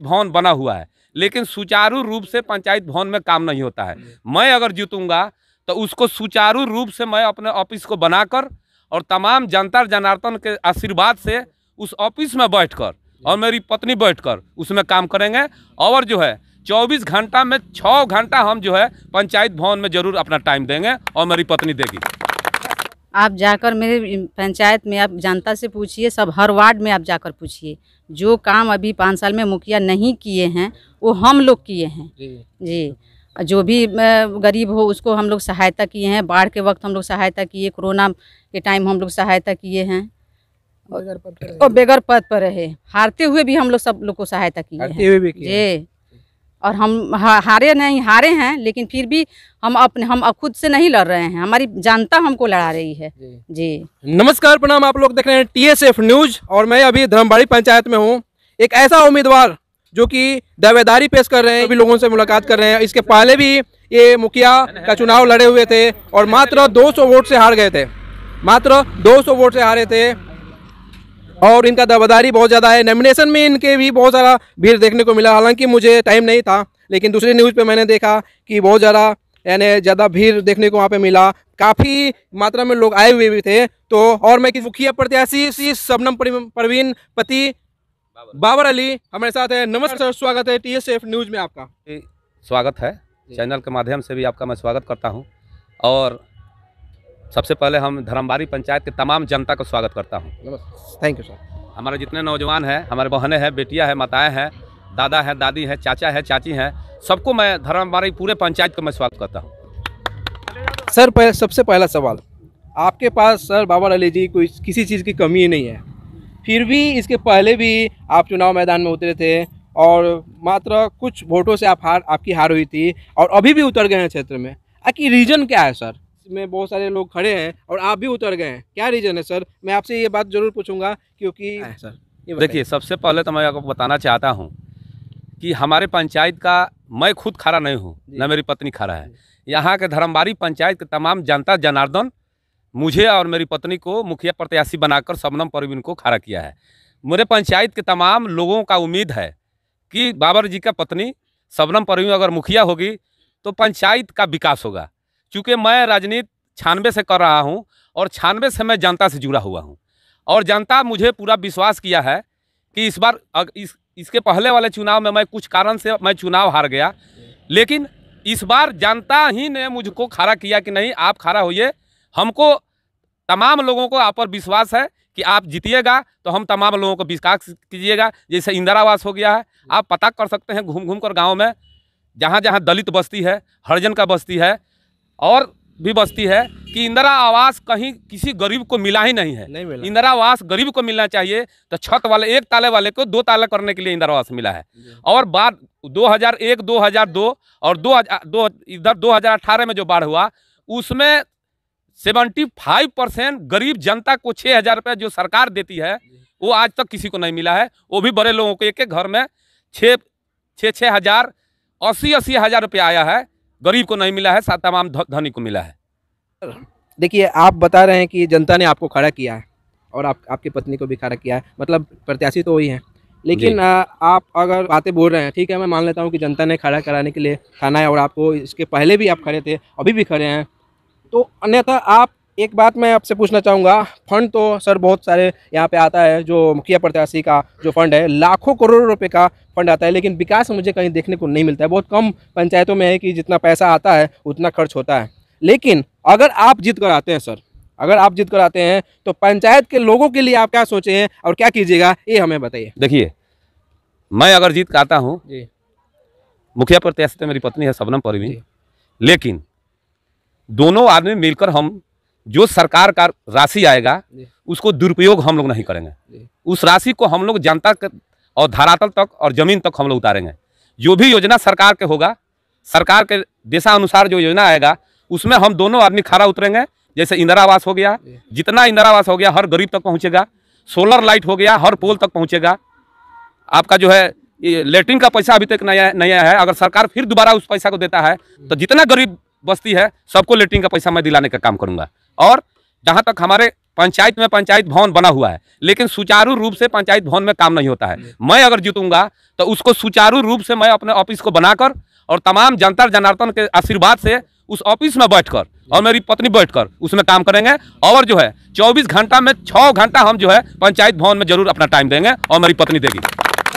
भवन बना हुआ है। लेकिन सुचारू रूप से पंचायत भवन में काम नहीं होता है। मैं अगर जीतूँगा तो उसको सुचारू रूप से मैं अपने ऑफ़िस को बनाकर और तमाम जनता जनार्दन के आशीर्वाद से उस ऑफ़िस में बैठकर और मेरी पत्नी बैठकर उसमें काम करेंगे और जो है 24 घंटा में 6 घंटा हम जो है पंचायत भवन में ज़रूर अपना टाइम देंगे और मेरी पत्नी देगी। आप जाकर मेरे पंचायत में आप जनता से पूछिए सब हर वार्ड में आप जाकर पूछिए। जो काम अभी पाँच साल में मुखिया नहीं किए हैं वो हम लोग किए हैं। जी। जो। भी गरीब हो उसको हम लोग सहायता किए हैं। बाढ़ के वक्त हम लोग सहायता किए कोरोना के टाइम हम लोग सहायता किए हैं। और बेगर पद पर रहे। हारते हुए भी हम लोग सब लोग को सहायता किए हैं। जी। और हम हारे नहीं हारे हैं लेकिन फिर भी हम अपने हम खुद से नहीं लड़ रहे हैं। हमारी जनता हमको लड़ा रही है। जी। नमस्कार प्रणाम। आप लोग देख रहे हैं टीएसएफ न्यूज़ और मैं अभी धर्मबाड़ी पंचायत में हूँ। एक ऐसा उम्मीदवार जो कि दावेदारी पेश कर रहे हैं अभी लोगों से मुलाकात कर रहे हैं। इसके पहले भी ये मुखिया का चुनाव लड़े हुए थे और मात्र 200 वोट से हार गए थे। मात्र 200 वोट से हारे थे। और इनका दावेदारी बहुत ज़्यादा है। नॉमिनेशन में इनके भी बहुत सारा भीड़ देखने को मिला। हालाँकि मुझे टाइम नहीं था लेकिन दूसरी न्यूज़ पे मैंने देखा कि बहुत ज़्यादा यानी ज़्यादा भीड़ देखने को वहाँ पे मिला। काफ़ी मात्रा में लोग आए हुए भी थे। तो और मैं किस मुखिया प्रत्याशी श्री शबनम परवीन- पति बाबर अली हमारे साथ है। नमस्कार स्वागत है टीएसएफ न्यूज़ में आपका। स्वागत है। चैनल के माध्यम से भी आपका मैं स्वागत करता हूँ। और सबसे पहले हम धर्मबारी पंचायत के तमाम जनता का स्वागत करता हूँ। थैंक यू सर हमारे जितने नौजवान हैं हमारे बहनें हैं बेटियाँ हैं माताएँ हैं दादा हैं दादी हैं चाचा है चाची हैं सबको मैं धर्मबारी पूरे पंचायत को मैं स्वागत करता हूँ। सर पह, सबसे पहला सवाल आपके पास सर बाबर अली जी कोई किसी चीज़ की कमी ही नहीं है। फिर भी इसके पहले भी आप चुनाव मैदान में उतरे थे और मात्र कुछ वोटों से आप हार आपकी हार हुई थी और अभी भी उतर गए हैं क्षेत्र में। आखिर रीजन क्या है सर इसमें बहुत सारे लोग खड़े हैं और आप भी उतर गए हैं। क्या रीजन है सर मैं आपसे ये बात ज़रूर पूछूँगा क्योंकि सर देखिए सबसे पहले तो मैं आपको बताना चाहता हूँ कि हमारे पंचायत का मैं खुद खड़ा नहीं हूँ न मेरी पत्नी खड़ा है। यहाँ के धर्मबारी पंचायत के तमाम जनता जनार्दन मुझे और मेरी पत्नी को मुखिया प्रत्याशी बनाकर सबनम परवीन को खड़ा किया है। मेरे पंचायत के तमाम लोगों का उम्मीद है कि बाबर जी का पत्नी सबनम परवीन अगर मुखिया होगी तो पंचायत का विकास होगा। क्योंकि मैं राजनीति छानबे से कर रहा हूँ और छानबे से मैं जनता से जुड़ा हुआ हूँ। और जनता मुझे पूरा विश्वास किया है कि इस बार अग, इस इसके पहले वाले चुनाव में मैं कुछ कारण से मैं चुनाव हार गया। लेकिन इस बार जनता ही ने मुझको खड़ा किया कि नहीं आप खड़ा होइए। हमको तमाम लोगों को आप पर विश्वास है कि आप जीतिएगा तो हम तमाम लोगों को विश्वास कीजिएगा। जैसे इंदिरा आवास हो गया है आप पता कर सकते हैं घूम घूम कर गाँव में जहाँ जहाँ दलित बस्ती है हरिजन का बस्ती है और भी बस्ती है कि इंदिरा आवास कहीं किसी गरीब को मिला ही नहीं है। नहीं मिला। इंदिरा आवास गरीब को मिलना चाहिए तो छत वाले एक ताले वाले को दो ताला करने के लिए इंदिरा आवास मिला है। और बाद 2001 2002 और दो हज़ार दो इधर 2018 में जो बाढ़ हुआ उसमें 75 परसेंट गरीब जनता को छः हज़ार रुपये जो सरकार देती है वो आज तक किसी को नहीं मिला है। वो भी बड़े लोगों को एक एक घर में छः छः छः हज़ार अस्सी अस्सी हज़ार रुपया आया है। गरीब को नहीं मिला है साथ तमाम धनी को मिला है। देखिए आप बता रहे हैं कि जनता ने आपको खड़ा किया है और आप आपकी पत्नी को भी खड़ा किया है। मतलब प्रत्याशी तो वही है। लेकिन आ, आप अगर बातें बोल रहे हैं ठीक है मैं मान लेता हूँ कि जनता ने खड़ा कराने के लिए खाना है और आपको इसके पहले भी आप खड़े थे अभी भी खड़े हैं तो अन्यथा आप एक बात मैं आपसे पूछना चाहूँगा। फंड तो सर बहुत सारे यहाँ पे आता है जो मुखिया प्रत्याशी का जो फंड है लाखों करोड़ों रुपए का फंड आता है लेकिन विकास मुझे कहीं देखने को नहीं मिलता है। बहुत कम पंचायतों में है कि जितना पैसा आता है उतना खर्च होता है। लेकिन अगर आप जीत कर आते हैं सर अगर आप जीत कर आते हैं तो पंचायत के लोगों के लिए आप क्या सोचे हैं और क्या कीजिएगा ये हमें बताइए। देखिए मैं अगर जीत के आता हूँ जी। मुखिया प्रत्याशी तो मेरी पत्नी है सबनम परवीन। लेकिन दोनों आदमी मिलकर हम जो सरकार का राशि आएगा उसको दुरुपयोग हम लोग नहीं करेंगे। उस राशि को हम लोग जनता के और धरातल तक और ज़मीन तक हम लोग उतारेंगे। जो भी योजना सरकार के होगा सरकार के देशानुसार जो योजना आएगा उसमें हम दोनों आदमी खड़ा उतरेंगे। जैसे इंदिरा आवास हो गया जितना इंदिरा आवास हो गया हर गरीब तक पहुंचेगा। सोलर लाइट हो गया हर पोल तक पहुंचेगा। आपका जो है लेटरिन का पैसा अभी तक नहीं नहीं आया है। अगर सरकार फिर दोबारा उस पैसा को देता है तो जितना गरीब बस्ती है सबको लेटरिन का पैसा मैं दिलाने का काम करूँगा। और जहाँ तक हमारे पंचायत में पंचायत भवन बना हुआ है लेकिन सुचारू रूप से पंचायत भवन में काम नहीं होता है। मैं अगर जीतूँगा तो उसको सुचारू रूप से मैं अपने ऑफ़िस को बनाकर और तमाम जनता जनार्दन के आशीर्वाद से उस ऑफ़िस में बैठकर और मेरी पत्नी बैठकर उसमें काम करेंगे और जो है 24 घंटा में 6 घंटा हम जो है पंचायत भवन में ज़रूर अपना टाइम देंगे और मेरी पत्नी देगी।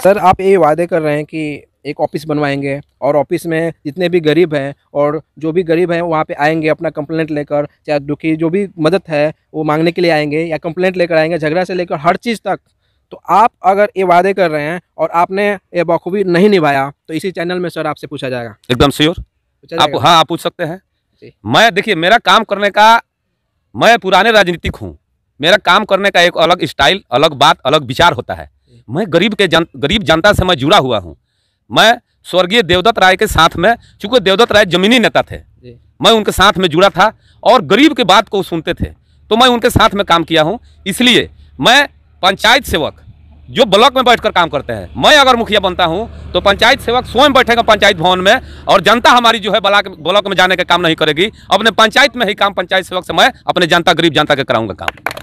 सर आप ये वादे कर रहे हैं कि एक ऑफ़िस बनवाएँगे और ऑफ़िस में जितने भी गरीब हैं और जो भी गरीब हैं वहाँ पे आएँगे अपना कंप्लेंट लेकर चाहे दुखी जो भी मदद है वो मांगने के लिए आएँगे या कंप्लेंट लेकर आएँगे झगड़ा से लेकर हर चीज़ तक। तो आप अगर ये वादे कर रहे हैं और आपने ये बखूबी नहीं निभाया तो इसी चैनल में सर आपसे पूछा जाएगा। एकदम श्योर आप हाँ आप पूछ सकते हैं। मैं देखिए मेरा काम करने का मैं पुराने राजनीतिक हूँ। मेरा काम करने का एक अलग स्टाइल अलग बात अलग विचार होता है। मैं गरीब के जन गरीब जनता से मैं जुड़ा हुआ हूँ। मैं स्वर्गीय देवदत्त राय के साथ में चूँकि देवदत्त राय जमीनी नेता थे मैं उनके साथ में जुड़ा था और गरीब के बात को सुनते थे तो मैं उनके साथ में काम किया हूँ। इसलिए मैं पंचायत सेवक जो ब्लॉक में बैठकर काम करते हैं मैं अगर मुखिया बनता हूँ तो पंचायत सेवक स्वयं बैठेगा पंचायत भवन में और जनता हमारी जो है ब्लॉक ब्लॉक में जाने का काम नहीं करेगी। अपने पंचायत में ही काम पंचायत सेवक से मैं अपने जनता गरीब जनता के कराऊँगा काम।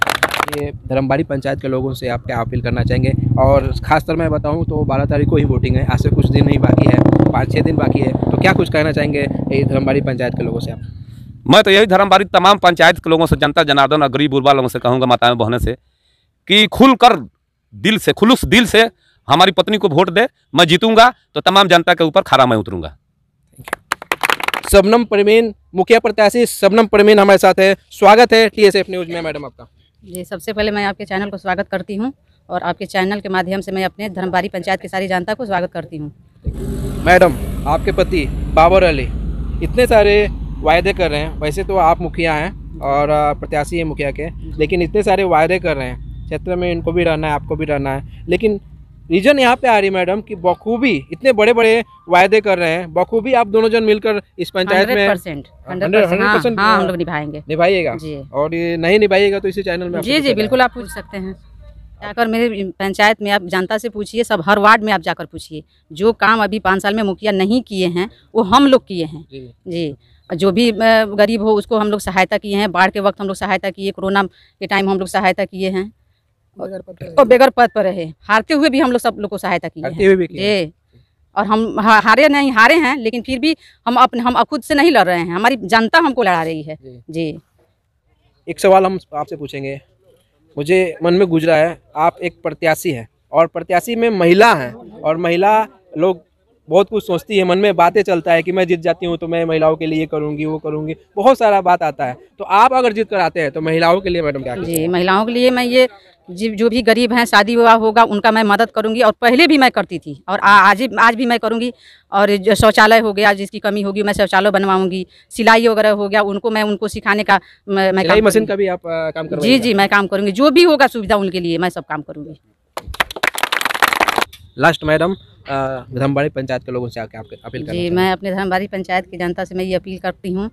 ये धर्मबाड़ी पंचायत के लोगों से आप क्या अपील करना चाहेंगे। और खासकर मैं बताऊँ तो बारह तारीख को ही वोटिंग है। आज से कुछ दिन ही बाकी है। पाँच छः दिन बाकी है। तो क्या कुछ कहना चाहेंगे ये धर्मबाड़ी पंचायत के लोगों से आप? मैं तो यही धर्मबाड़ी तमाम पंचायत के लोगों से जनता जनार्दन और गरीब उर्बा लोगों से कहूँगा माताएँ बहने से कि खुलकर दिल से खुलूस दिल से हमारी पत्नी को वोट दे मैं जीतूँगा तो तमाम जनता के ऊपर खरा मैं उतरूँगा। सबनम परवीन मुखिया प्रत्याशी सबनम परवीन हमारे साथ है। स्वागत है टीएसएफ न्यूज़ में मैडम आपका। जी, सबसे पहले मैं आपके चैनल को स्वागत करती हूँ और आपके चैनल के माध्यम से मैं अपने धर्मबारी पंचायत की सारी जनता को स्वागत करती हूँ। मैडम, आपके पति बाबर अली इतने सारे वायदे कर रहे हैं। वैसे तो आप मुखिया हैं और प्रत्याशी हैं मुखिया के, लेकिन इतने सारे वायदे कर रहे हैं। क्षेत्र में इनको भी रहना है, आपको भी रहना है। लेकिन रीजन यहाँ पे आ रही है मैडम कि बखूबी इतने बड़े बड़े वायदे कर रहे हैं। बखूबी आप दोनों जन मिलकर इस पंचायत में परसेंट हंड्रेड 100% परसेंट हाँ हम लोग निभाएँगे। निभाइएगा। जी। और ये नहीं निभाइएगा तो इसी चैनल में जी जी बिल्कुल आप पूछ सकते हैं। जाकर मेरे पंचायत में आप जनता से पूछिए सब हर वार्ड में आप जाकर पूछिए। जो काम अभी पाँच साल में मुखिया नहीं किए हैं वो हम लोग किए हैं। जी। जी। जो भी गरीब हो उसको हम लोग सहायता किए हैं। बाढ़ के वक्त हम लोग सहायता किए कोरोना के टाइम हम लोग सहायता किए हैं। और बेगर पद पर रहे। हारते हुए भी हम लोग सब लोग को सहायता की है। और हम हारे नहीं हारे हैं लेकिन फिर भी हम अपने हम खुद से नहीं लड़ रहे हैं। हमारी जनता हमको लड़ा रही है। जी। एक सवाल हम आपसे पूछेंगे। मुझे मन में गुजरा है आप एक प्रत्याशी हैं और प्रत्याशी में महिला हैं और महिला लोग बहुत कुछ सोचती है मन में बातें चलता है कि मैं जीत जाती हूँ तो मैं महिलाओं के लिए करूँगी वो करूँगी बहुत सारा बात आता है। तो आप अगर जीत कर आते हैं तो महिलाओं के लिए मैडम क्या जी महिलाओं के लिए मैं ये जी जो भी गरीब हैं शादी विवाह होगा उनका मैं मदद करूँगी और पहले भी मैं करती थी और आ- आज आज भी मैं करूँगी और जो शौचालय हो गया जिसकी कमी होगी मैं शौचालय बनवाऊँगी सिलाई वगैरह हो गया उनको मैं उनको सिखाने का मैं, मैं मशीन का भी आप अ, काम कर जी जी मैं काम करूँगी जो भी होगा सुविधा उनके लिए मैं सब काम करूँगी। लास्ट मैडम धर्मबाड़ी पंचायत के लोगों से आके आपके अपील जी मैं अपने धर्मबाड़ी पंचायत की जनता से मैं ये अपील करती हूँ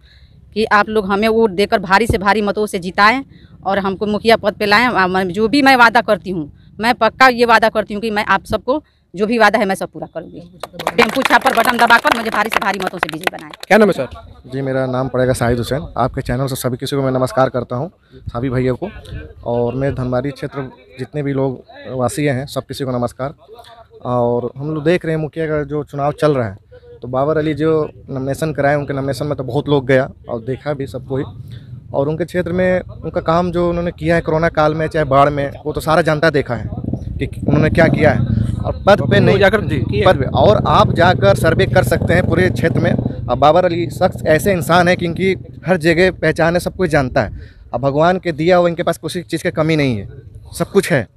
कि आप लोग हमें वोट देकर भारी से भारी मतों से जिताएँ और हमको मुखिया पद पे लाएँ। मैं- जो भी मैं वादा करती हूँ मैं पक्का ये वादा करती हूँ कि मैं आप सबको जो भी वादा है मैं सब पूरा करूँगी। टेंपू छापर बटन दबाकर मुझे भारी से भारी मतों से विजय बनाएँ। क्या नाम है सर? जी मेरा नाम पड़ेगा शाहिद हुसैन। आपके चैनल से सभी किसी को मैं नमस्कार करता हूँ सभी भैया को। और मैं धनबारी क्षेत्र जितने भी लोग वासी हैं सब किसी को नमस्कार। और हम लोग देख रहे हैं मुखिया का जो चुनाव चल रहा है तो बाबर अली जो नॉमिनेशन कराए उनके नॉमिनेशन में तो बहुत लोग गया और देखा भी सबको ही और उनके क्षेत्र में उनका काम जो उन्होंने किया है कोरोना काल में चाहे बाढ़ में वो तो सारा जनता देखा है कि उन्होंने क्या किया है। और पद पे नहीं जाकर पद पे और आप जाकर सर्वे कर सकते हैं पूरे क्षेत्र में। अब बाबर अली शख्स ऐसे इंसान है कि इनकी हर जगह पहचान है सब कुछ जानता है। अब भगवान के दिया हुआ इनके पास किसी चीज़ की कमी नहीं है सब कुछ है।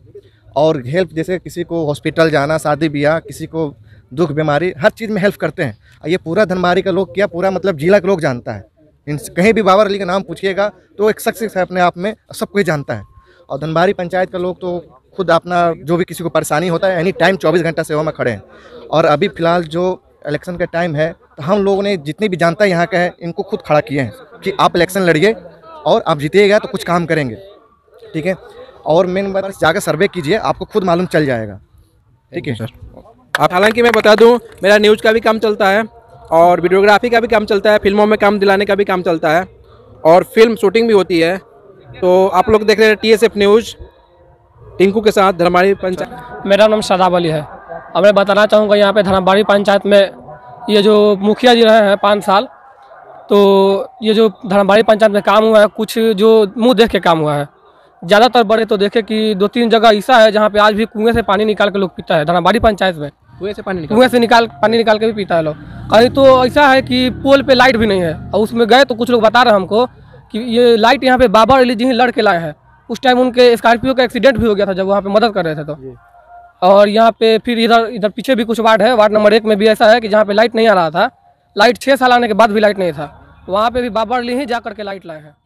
और हेल्प जैसे किसी को हॉस्पिटल जाना शादी ब्याह किसी को दुख, बीमारी, हर चीज़ में हेल्प करते हैं। और ये पूरा धनबारी का लोग क्या, पूरा मतलब जिला का लोग जानता है। इन कहीं भी बाबर अली का नाम पूछिएगा तो एक शख्स है अपने आप में, सब कोई जानता है। और धनबारी पंचायत का लोग तो खुद अपना, जो भी किसी को परेशानी होता है एनी टाइम चौबीस घंटा सेवा में खड़े हैं। और अभी फ़िलहाल जो इलेक्शन का टाइम है तो हम लोगों ने जितनी भी जानता है यहाँ का है, इनको खुद खड़ा किए हैं कि आप इलेक्शन लड़िए और आप जीतिएगा तो कुछ काम करेंगे। ठीक है? और मेन बात, जाकर सर्वे कीजिए, आपको खुद मालूम चल जाएगा। ठीक है? सर आप हालाँकि मैं बता दूँ, मेरा न्यूज़ का भी काम चलता है और वीडियोग्राफी का भी काम चलता है, फ़िल्मों में काम दिलाने का भी काम चलता है और फ़िल्म शूटिंग भी होती है। तो आप लोग देख रहे हैं T S F news Tinku के साथ धर्माड़ी पंचायत। मेरा नाम शादाब है। अब मैं बताना चाहूँगा, यहाँ पर धर्मबाड़ी पंचायत में ये जो मुखिया जी रहे हैं पाँच साल तो ये जो धर्मबाड़ी पंचायत में काम हुआ है, कुछ जो मुँह देख के काम हुआ है। ज़्यादातर बड़े तो देखे कि दो तीन जगह ऐसा है जहाँ पे आज भी कुएँ से पानी निकाल के लोग पीता है धर्मबाड़ी पंचायत में। कुएँ से पानी कुएँ से निकाल पानी निकाल के भी पीता है लोग। कहीं तो ऐसा है कि पोल पे लाइट भी नहीं है। और उसमें गए तो कुछ लोग बता रहे हैं हमको कि ये लाइट यहाँ पे बाबा अली जी ही लड़के लाए हैं। उस टाइम उनके स्कॉर्पियो का एक्सीडेंट भी हो गया था जब वहाँ पे मदद कर रहे थे तो। और यहाँ पे फिर इधर इधर पीछे भी कुछ वार्ड है। वार्ड नंबर एक में भी ऐसा है कि जहाँ पे लाइट नहीं आ रहा था। लाइट छः साल आने के बाद भी लाइट नहीं था। वहाँ पे भी बाबा अली ही जा करके लाइट लाए हैं।